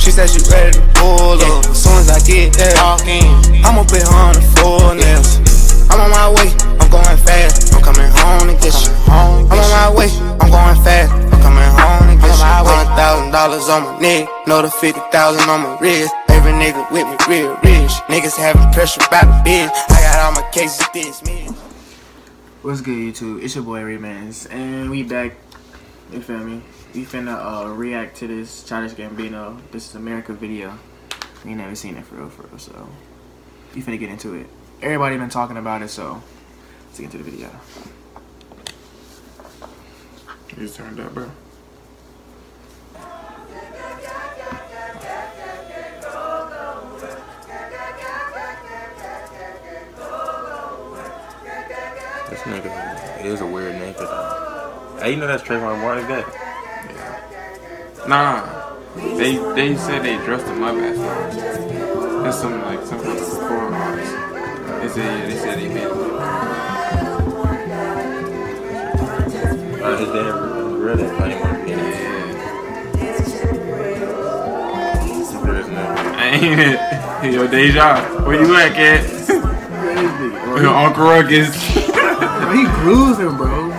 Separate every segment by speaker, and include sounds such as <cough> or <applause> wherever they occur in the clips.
Speaker 1: She said she ready to pull up. As soon as I get there, walk in. I'ma put her on the floor nails. I'm on my way, I'm going fast. I'm coming home to get you. I'm on my way, I'm going fast. I'm coming home to get you. One thousand dollars on my neck, another fifty thousand on my wrist. Every nigga with me real rich. Niggas having pressure about the bitch. I got all my cases dismissed.
Speaker 2: What's good, YouTube? It's your boy Ray Manns, and we back. You feel me? We finna uh, react to this Childish Gambino. This is America video. We never seen it for real, for real. So You finna get into it. Everybody been talking about it, so let's get into the video.
Speaker 3: You turned up, bro. This nigga is a weird nigga though. Hey, you know that's Trayvon Martin guy? Yeah. Nah, they they said they dressed him up as one. That's some like some kind of performance artist. They said they said they made him. Uh, his dad really probably want to be in it. Ain't it? <laughs> Yo, Deja, where you at, kid? Yo, <laughs> Uncle Ruckus. <laughs>
Speaker 2: Bro, he grooving, bro.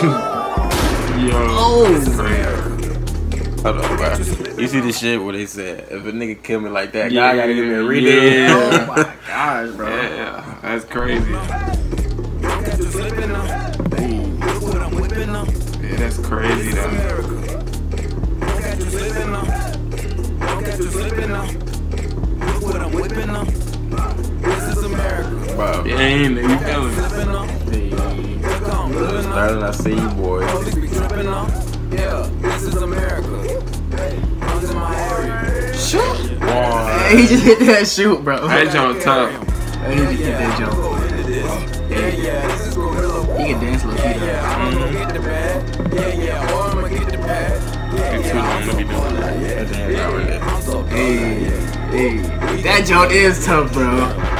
Speaker 3: Yo.
Speaker 2: Oh.
Speaker 3: Hold on, bro. You see this shit where they said, if a nigga kill me like that,
Speaker 4: Yeah,
Speaker 3: God gotta give me a
Speaker 4: yeah.
Speaker 3: redo.
Speaker 2: Oh my <laughs> gosh, bro.
Speaker 4: Yeah, that's crazy. Yeah, that's crazy though.
Speaker 3: Bro,
Speaker 4: Yeah, ain't? You feeling it?
Speaker 3: starting I see you, boy. One.
Speaker 2: He just hit that shoot, bro.
Speaker 4: That joint tough.
Speaker 2: He just hit that jump. He can dance a little bit.
Speaker 4: It's too long to be doing that.
Speaker 3: That damn already.
Speaker 2: Hey, hey. That joint is tough, bro.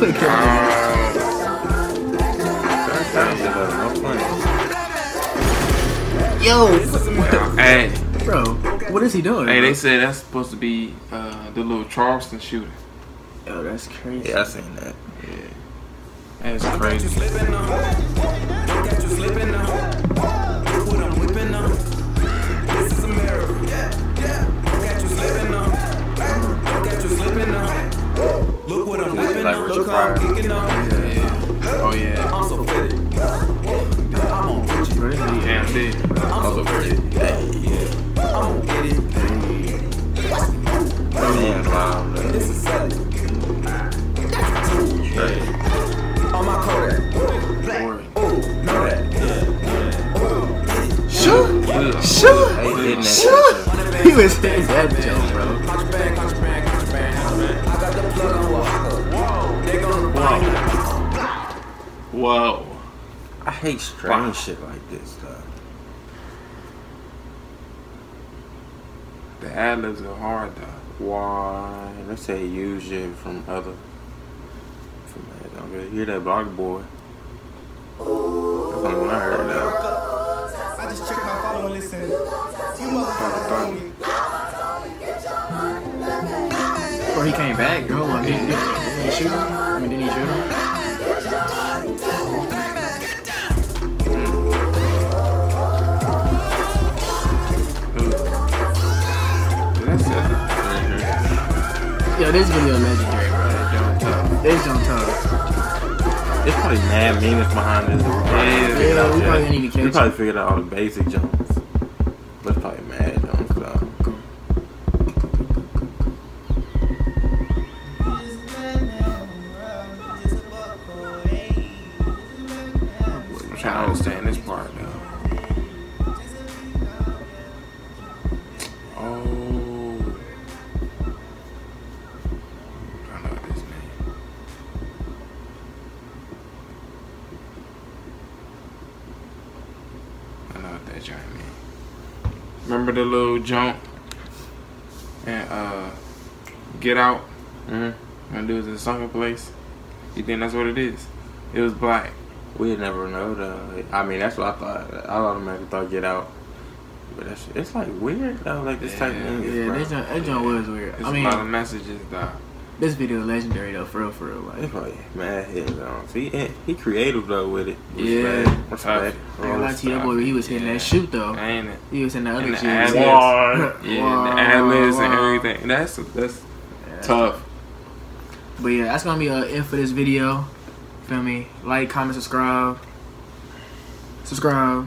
Speaker 2: Quick.
Speaker 3: That shit does no fun.
Speaker 2: Yo,
Speaker 4: Hey,
Speaker 2: bro, what is he doing?
Speaker 4: hey,
Speaker 2: bro?
Speaker 4: they said that's supposed to be uh, the little Charleston shooter.
Speaker 2: Yo, that's crazy.
Speaker 3: Yeah, I seen that. Yeah.
Speaker 4: That's crazy.
Speaker 2: This is-
Speaker 4: Damn big.
Speaker 3: Also pretty. Hey. Damn, loud. man. Straight.
Speaker 2: Shoot,
Speaker 4: Ugh.
Speaker 2: shoot,
Speaker 3: Hey, hitting that
Speaker 2: shoot.
Speaker 3: shit.
Speaker 2: He was hitting that joint, bro.
Speaker 4: Whoa. Whoa.
Speaker 3: I hate strange shit like this, though.
Speaker 4: The ad libs are hard though.
Speaker 3: Why? Let's say use it from other. From that. I don't really hear that BlocBoy. That's the only I heard that.
Speaker 5: I just checked my phone and listen. You motherfuckers me.
Speaker 2: Bro, he came back, girl, I mean, did he shoot him? I mean, he Yo, this video legendary, bro.
Speaker 4: That joint tough.
Speaker 2: This joint tough.
Speaker 3: There's probably mad memes behind this.
Speaker 4: Yeah,
Speaker 2: Yeah, we probably need to
Speaker 3: We
Speaker 2: catch
Speaker 3: probably
Speaker 2: it.
Speaker 3: figured out all the basic jumps. It's probably
Speaker 4: that joint mean. Remember the little jump
Speaker 5: and uh, Get Out
Speaker 3: Mm-hmm.
Speaker 5: when dude was in sunken place? You think that's what it is? It was black.
Speaker 3: We'd never know though. I mean, that's what I thought. I automatically thought Get Out. But that's, it's like weird though, like this type of
Speaker 5: Yeah.
Speaker 3: thing.
Speaker 2: Yeah, that joint, that joint was weird.
Speaker 5: It's
Speaker 2: I
Speaker 5: a lot of
Speaker 2: mean,
Speaker 5: messages though.
Speaker 2: This video is legendary though, for real, for real. Like,
Speaker 3: It's like mad hits on. See, he, he creative though with it.
Speaker 2: Yeah.
Speaker 3: Respect.
Speaker 2: I ain't gonna lie to you, boy, he was hitting
Speaker 5: Yeah.
Speaker 2: that shoot though.
Speaker 5: Ain't it?
Speaker 2: He was in the other
Speaker 5: And the ad-libs. <laughs>
Speaker 2: Yeah,
Speaker 5: Yeah, the ad libs and everything. That's that's tough.
Speaker 2: But yeah, that's gonna be uh, it for this video. Feel me? Like, comment, subscribe, subscribe,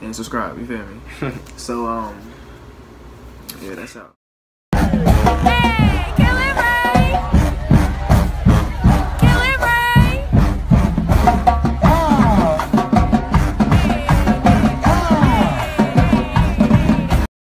Speaker 2: and subscribe. You feel me? <laughs> so um, yeah, that's out.